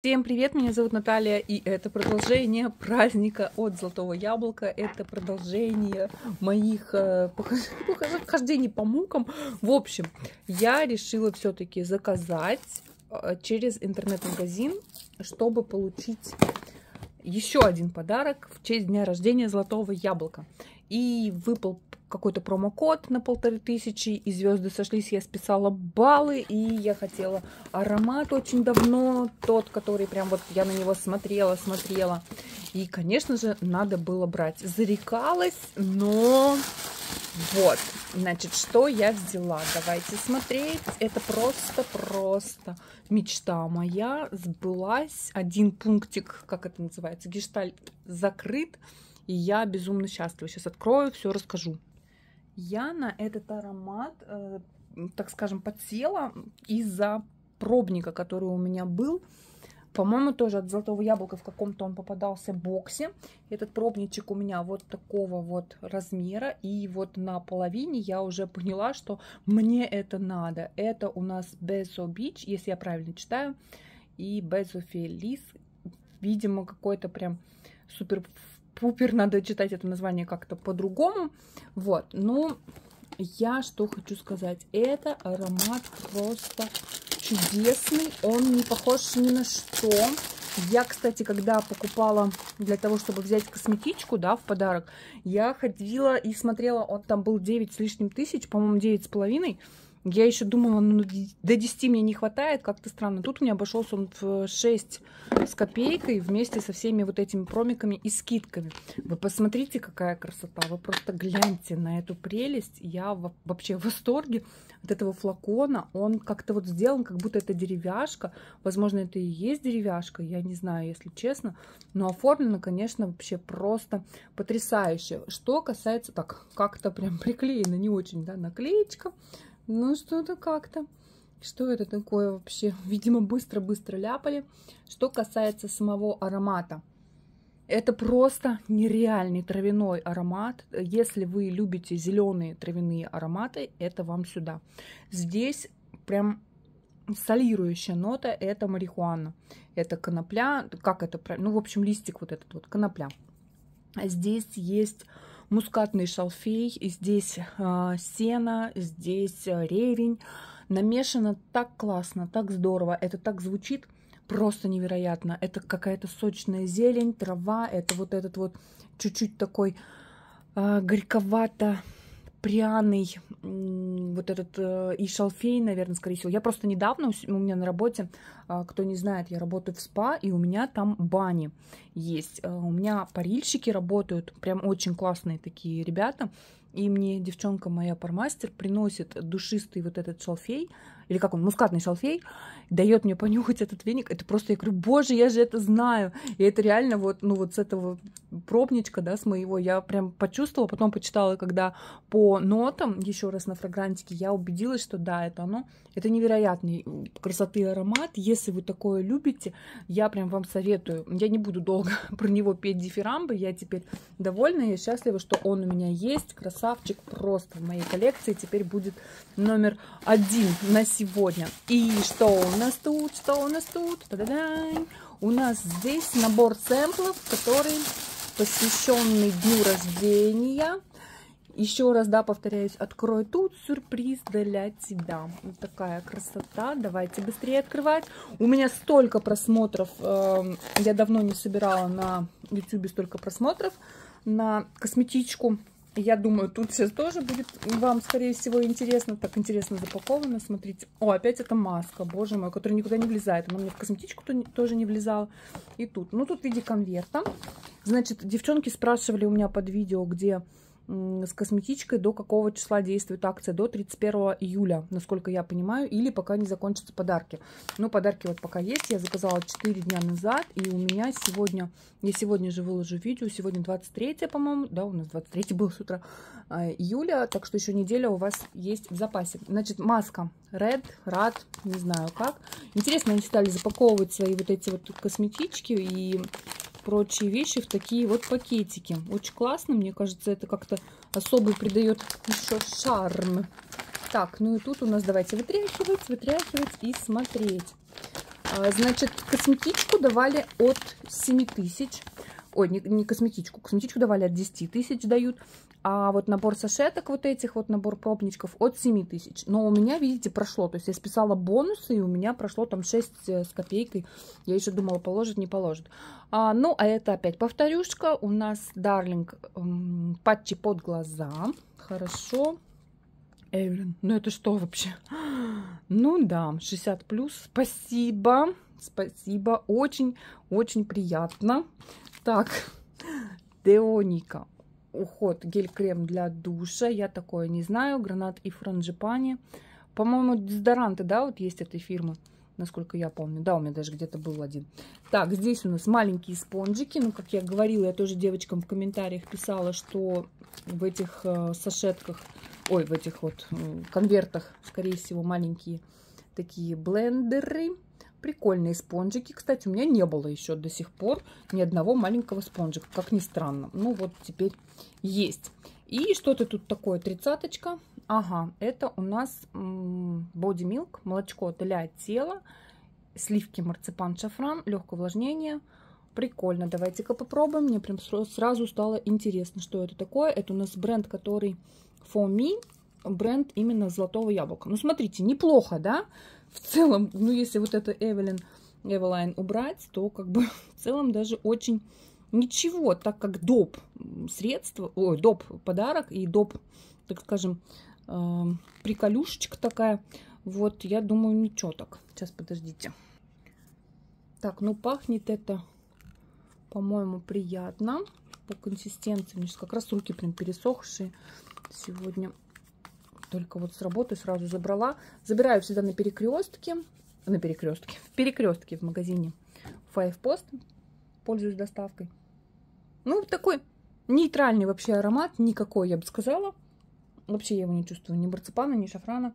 Всем привет, меня зовут Наталья, и это продолжение праздника от Золотого Яблока. Это продолжение моих э, хождений по мукам. В общем, я решила все-таки заказать э, через интернет-магазин, чтобы получить еще один подарок в честь дня рождения Золотого Яблока. И выпал какой-то промокод на полторы тысячи, и звезды сошлись, я списала баллы, и я хотела аромат очень давно, тот, который прям вот я на него смотрела, смотрела. И, конечно же, надо было брать. Зарекалась, но вот, значит, что я взяла? Давайте смотреть. Это просто-просто мечта моя сбылась. Один пунктик, как это называется, гештальт закрыт. И я безумно счастлива. Сейчас открою, все расскажу. Я на этот аромат, э, так скажем, подсела из-за пробника, который у меня был. По-моему, тоже от золотого яблока в каком-то он попадался боксе. Этот пробничек у меня вот такого вот размера. И вот на половине я уже поняла, что мне это надо. Это у нас Безо Бич, если я правильно читаю. И Безо Фелис. Видимо, какой-то прям супер пупер, надо читать это название как-то по-другому. Вот, ну, я что хочу сказать. Это аромат просто чудесный, он не похож ни на что. Я, кстати, когда покупала для того, чтобы взять косметичку, да, в подарок, я ходила и смотрела, он там был 9 с лишним тысяч, по-моему, 9 с половиной. Я еще думала, ну, до 10 мне не хватает, как-то странно. Тут мне обошелся он в 6 с копейкой вместе со всеми вот этими промиками и скидками. Вы посмотрите, какая красота. Вы просто гляньте на эту прелесть. Я вообще в восторге от этого флакона. Он как-то вот сделан, как будто это деревяшка. Возможно, это и есть деревяшка, я не знаю, если честно. Но оформлено, конечно, вообще просто потрясающе. Что касается... Так, как-то прям приклеено, не очень, да, наклеечка. Ну, что-то как-то. Что это такое вообще? Видимо, быстро-быстро ляпали. Что касается самого аромата. Это просто нереальный травяной аромат. Если вы любите зеленые травяные ароматы, это вам сюда. Здесь прям солирующая нота – это марихуана. Это конопля, как это? Ну, в общем, листик вот этот вот, конопля. Здесь есть мускатный шалфей, здесь э, сено, здесь э, ревень. Намешано так классно, так здорово, это так звучит просто невероятно. Это какая-то сочная зелень, трава, это вот этот вот чуть-чуть такой э, горьковато пряный вот этот э, и шалфей, наверное, скорее всего. Я просто недавно у меня на работе, э, кто не знает, я работаю в спа, и у меня там бани есть. Э, у меня парильщики работают, прям очень классные такие ребята. И мне девчонка моя пармастер приносит душистый вот этот шалфей, или как он, мускатный шалфей, дает мне понюхать этот веник. Это просто, я говорю, боже, я же это знаю. И это реально вот, ну вот с этого пробничка, да, с моего, я прям почувствовала, потом почитала, когда по нотам, еще раз на фрагрантике, я убедилась, что да, это оно. Это невероятный красоты аромат. Если вы такое любите, я прям вам советую. Я не буду долго про него петь дифирамбы, я теперь довольна, я счастлива, что он у меня есть. Красавчик просто в моей коллекции теперь будет номер один на сегодня. И что у нас тут? Что у нас тут? Та -да! У нас здесь набор сэмплов, который посвященный дню рождения. Еще раз, да, повторяюсь, открой тут сюрприз для тебя. Вот такая красота. Давайте быстрее открывать. У меня столько просмотров. Э, я давно не собирала на YouTube столько просмотров на косметичку. Я думаю, тут сейчас тоже будет вам, скорее всего, интересно. Так интересно запаковано, смотрите. О, опять эта маска, боже мой, которая никуда не влезает. Она мне в косметичку тоже не влезала. И тут. Ну, тут в виде конверта. Значит, девчонки спрашивали у меня под видео, где с косметичкой до какого числа действует акция? До 31 июля, насколько я понимаю, или пока не закончатся подарки. Ну, подарки вот пока есть, я заказала 4 дня назад, и у меня сегодня, я сегодня же выложу видео, сегодня 23, по-моему, да, у нас 23 был с утра, а, июля, так что еще неделя у вас есть в запасе. Значит, маска Red, Rad, не знаю как. Интересно, они стали запаковывать свои вот эти вот косметички, и прочие вещи в такие вот пакетики. Очень классно, мне кажется, это как-то особый придает еще шарм. Так, ну и тут у нас давайте вытряхивать, вытряхивать и смотреть. А, значит, косметичку давали от 7 тысяч. Ой, не, не косметичку. Косметичку давали от 10 тысяч дают. А вот набор сашеток вот этих, вот набор пробничков от 7 тысяч. Но у меня, видите, прошло. То есть я списала бонусы, и у меня прошло там 6 э, с копейкой. Я еще думала, положит, не положит. А, ну, а это опять повторюшка. У нас Дарлинг патчи под глаза. Хорошо. Эвелин, ну это что вообще? Ну да, 60 плюс. Спасибо. Спасибо. Очень-очень приятно. Так, Деоника уход гель-крем для душа. Я такое не знаю. Гранат и франжипани. По-моему, дезодоранты, да, вот есть этой фирмы. Насколько я помню. Да, у меня даже где-то был один. Так, здесь у нас маленькие спонжики. Ну, как я говорила, я тоже девочкам в комментариях писала, что в этих э, сашетках, ой, в этих вот э, конвертах, скорее всего, маленькие такие блендеры. Прикольные спонжики. Кстати, у меня не было еще до сих пор ни одного маленького спонжика, как ни странно. Ну вот теперь есть. И что-то тут такое, тридцаточка. Ага, это у нас Body Milk, молочко для тела, сливки, марципан, шафран, легкое увлажнение. Прикольно, давайте-ка попробуем. Мне прям сразу стало интересно, что это такое. Это у нас бренд, который For Me, бренд именно золотого яблока. Ну, смотрите, неплохо, да? в целом, ну, если вот это Eveline, Eveline убрать, то как бы в целом даже очень ничего, так как доп средство, ой, доп подарок и доп, так скажем, э, приколюшечка такая, вот, я думаю, ничего так. Сейчас, подождите. Так, ну пахнет это, по-моему, приятно по консистенции. Мне сейчас как раз руки прям пересохшие сегодня только вот с работы сразу забрала. Забираю всегда на перекрестке. На перекрестке. В перекрестке в магазине Five Post. Пользуюсь доставкой. Ну, такой нейтральный вообще аромат. Никакой, я бы сказала. Вообще я его не чувствую. Ни марципана, ни шафрана.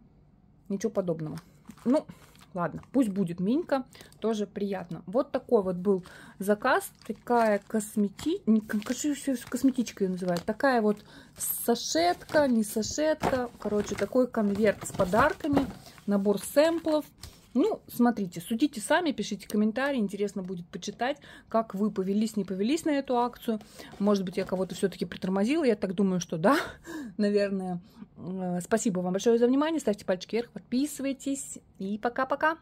Ничего подобного. Ну, Ладно, пусть будет Минька, тоже приятно. Вот такой вот был заказ, такая космети... косметичка ее называют, такая вот сашетка, не сашетка, короче, такой конверт с подарками, набор сэмплов. Ну, смотрите, судите сами, пишите комментарии, интересно будет почитать, как вы повелись, не повелись на эту акцию. Может быть, я кого-то все-таки притормозила, я так думаю, что да, наверное. Э, спасибо вам большое за внимание, ставьте пальчики вверх, подписывайтесь и пока-пока.